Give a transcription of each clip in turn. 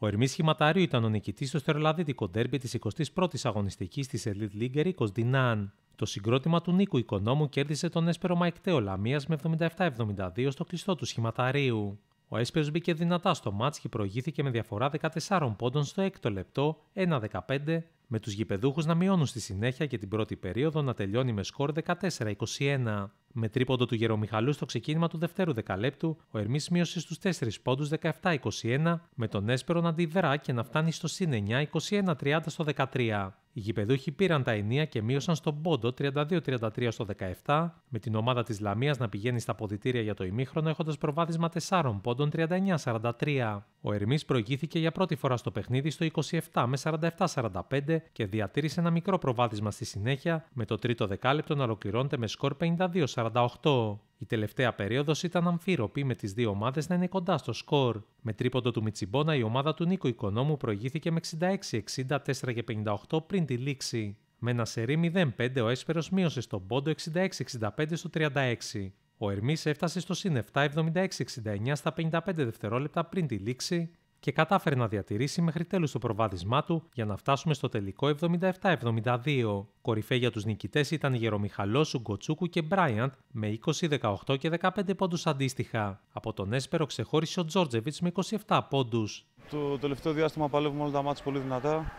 Ο Ερμής Χηματάριου ήταν ο νικητής στο στερεολαδίτικο ντέρμπι της 21η αγωνιστικής της Elite League Ερίκο Ντινάν. Το συγκρότημα του Νίκου Οικονόμου κέρδισε τον έσπερο Μαϊκτέο Λαμίας με 77-72 στο κλειστό του Σχηματαρίου. Ο έσπερο μπήκε δυνατά στο μάτς και προηγήθηκε με διαφορά 14 πόντων στο έκτο λεπτό, 1-15, με τους γηπεδούχους να μειώνουν στη συνέχεια και την πρώτη περίοδο να τελειώνει με σκορ 14-21. Με τρίποντο του Γερομιχαλού στο ξεκίνημα του δευτέρου δεκαλέπτου, ο Ερμής μείωσε στους 4 πόντους 17-21, με τον Έσπερο να αντιδρά και να φτάνει στο συν 9 21-30 στο 13. Οι γηπεδούχοι πήραν τα ενία και μείωσαν στον πόντο 32-33 στο 17, με την ομάδα της Λαμίας να πηγαίνει στα ποδητήρια για το ημίχρονο έχοντας προβάδισμα 4 πόντων 39-43. Ο Ερμής προηγήθηκε για πρώτη φορά στο παιχνίδι στο 27 με 47-45 και διατήρησε ένα μικρό προβάδισμα στη συνέχεια, με το τρίτο δεκάλεπτο να ολοκληρώνεται με σκορ 52-48. Η τελευταία περίοδος ήταν αμφίροπη με τις δύο ομάδες να είναι κοντά στο σκορ. Με τρίποντο του Μιτσιμπόνα η ομάδα του Νίκο Οικονόμου προηγήθηκε με 66-64 και 58 πριν τη λήξη. Με ένα σερί 0-5 ο Έσπερος μείωσε στον πόντο 66-65 στο 36. Ο Ερμής έφτασε στο συν 7 76-69 στα 55 δευτερόλεπτα πριν τη λήξη και κατάφερε να διατηρήσει μέχρι τέλους το προβάδισμά του για να φτάσουμε στο τελικό 77-72. Κορυφαίοι για τους νικητές ήταν Γερομιχαλός, Γκοτσούκου και Μπράιαντ με 20, 18 και 15 πόντους αντίστοιχα. Από τον Έσπερο ξεχώρισε ο Τζόρτζεβιτς με 27 πόντους. Το τελευταίο διάστημα παλεύουμε όλα τα μάτια πολύ δυνατά.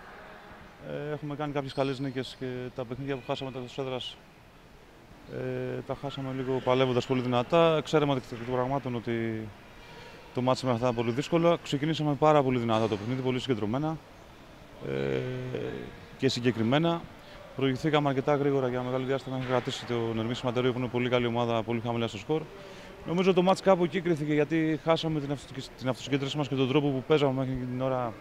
Ε, έχουμε κάνει κάποιες καλές νίκες και τα παιχνίδια που χάσαμε τα έδρας ε, τα χάσαμε λίγο παλεύοντας πολύ δυνατά. Ξέραμε εκ των πραγμάτων ότι το μάτι με αυτά πολύ δύσκολο. Ξεκινήσαμε πάρα πολύ δυνατά το παιχνίδι, πολύ συγκεντρωμένα ε, και συγκεκριμένα. Προηγηθήκαμε αρκετά γρήγορα για μεγάλο διάστημα. Έχει κρατήσει το Ερμή Σηματερίο που είναι πολύ καλή ομάδα, πολύ χαμηλά στο σκορ. Νομίζω το μάτς κάπου εκεί κρίθηκε γιατί χάσαμε την, την αυτοσυγκέντρωσή μας και τον τρόπο που παίζαμε μέχρι την ώρα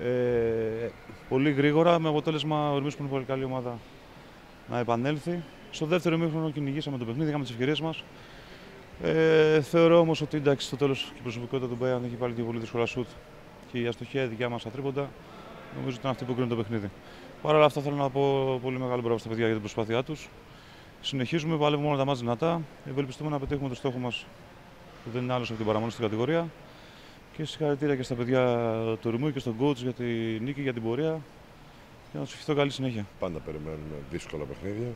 ε, πολύ γρήγορα. Με αποτέλεσμα ο Ερμής που είναι πολύ καλή ομάδα να επανέλθει. Στο δεύτερο μήχρονο κυνηγήσαμε το παιχνίδι, είχαμε τις ευκαιρίες μας. Ε, θεωρώ όμως ότι εντάξει, στο τέλος η προσωπικότητα του Μπέιαν έχει πάλι και πολύ δύσκολα σουτ και η αστοχία δικιά μας ατρίποντα νομίζω ότι ήταν αυτή που κρίνει το παιχνίδι. Παρ' όλα αυτά θέλω να πω πολύ μεγάλο μπράβο στα παιδιά για την προσπάθειά τους. Συνεχίζουμε, παλεύουμε όλα τα μάτια δυνατά. Ευελπιστούμε να πετύχουμε το στόχο μας που δεν είναι άλλος από την παραμονή στην κατηγορία. Και συγχαρητήρια και στα παιδιά του Ρημού και στον coach για τη νίκη, για την πορεία. Και να τους ευχηθώ καλή συνέχεια. Πάντα περιμένουμε δύσκολα παιχνίδια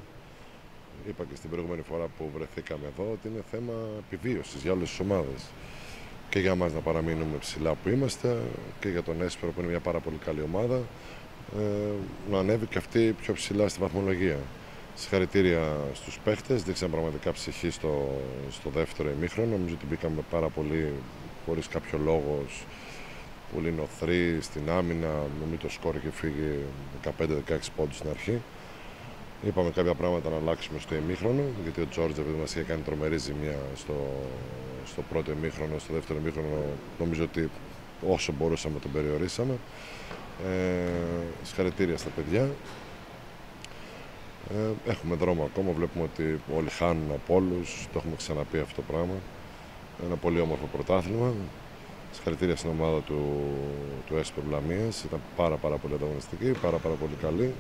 είπα και στην προηγούμενη φορά που βρεθήκαμε εδώ ότι είναι θέμα επιβίωσης για όλες τις ομάδες. Και για μας να παραμείνουμε ψηλά που είμαστε και για τον Έσπερο που είναι μια πάρα πολύ καλή ομάδα ε, να ανέβει και αυτή πιο ψηλά στη βαθμολογία. Συγχαρητήρια στους παίχτες, δείξαν πραγματικά ψυχή στο, στο δεύτερο ημίχρονο. Νομίζω ότι μπήκαμε πάρα πολύ χωρίς κάποιο λόγος πολύ νοθροί στην άμυνα. Νομίζω το σκόρ είχε φύγει 15-16 πόντους στην αρχή. Είπαμε κάποια πράγματα να αλλάξουμε στο ημίχρονο, γιατί ο Τζόρτζ μας είχε κάνει τρομερή ζημιά στο, στο πρώτο ημίχρονο. Στο δεύτερο ημίχρονο νομίζω ότι όσο μπορούσαμε τον περιορίσαμε. Ε, συγχαρητήρια στα παιδιά. Ε, έχουμε δρόμο ακόμα, βλέπουμε ότι όλοι χάνουν από όλους. Το έχουμε ξαναπεί αυτό το πράγμα. Ένα πολύ όμορφο πρωτάθλημα. Συγχαρητήρια στην ομάδα του, του Έσπερ Λαμίας. Ήταν πάρα, πάρα πολύ ανταγωνιστική, πάρα, πάρα πολύ καλή.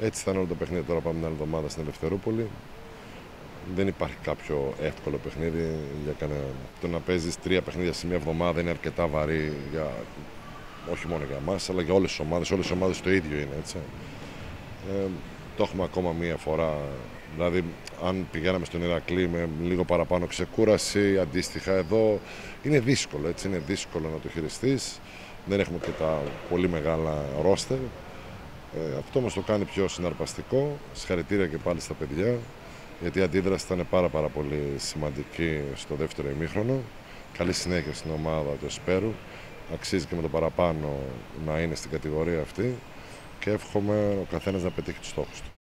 Έτσι θα είναι όλο το παιχνίδι τώρα πάμε την άλλη εβδομάδα στην Ελευθερούπολη. Δεν υπάρχει κάποιο εύκολο παιχνίδι για κανέναν. Το να παίζεις τρία παιχνίδια σε μια εβδομάδα είναι αρκετά βαρύ για, όχι μόνο για εμά, αλλά για όλες τις ομάδες. Όλες τι ομάδες το ίδιο είναι. Έτσι. Ε, το έχουμε ακόμα μία φορά. Δηλαδή, αν πηγαίναμε στον Ηρακλή με λίγο παραπάνω ξεκούραση, αντίστοιχα εδώ είναι δύσκολο. Έτσι. Είναι δύσκολο να το χειριστείς. Δεν έχουμε και τα πολύ μεγάλα ρόστερ. Ε, αυτό μας το κάνει πιο συναρπαστικό. Συγχαρητήρια και πάλι στα παιδιά, γιατί η αντίδραση ήταν πάρα, πάρα πολύ σημαντική στο δεύτερο ημίχρονο. Καλή συνέχεια στην ομάδα του Εσπέρου. Αξίζει και με το παραπάνω να είναι στην κατηγορία αυτή και εύχομαι ο καθένας να πετύχει τους στόχους του.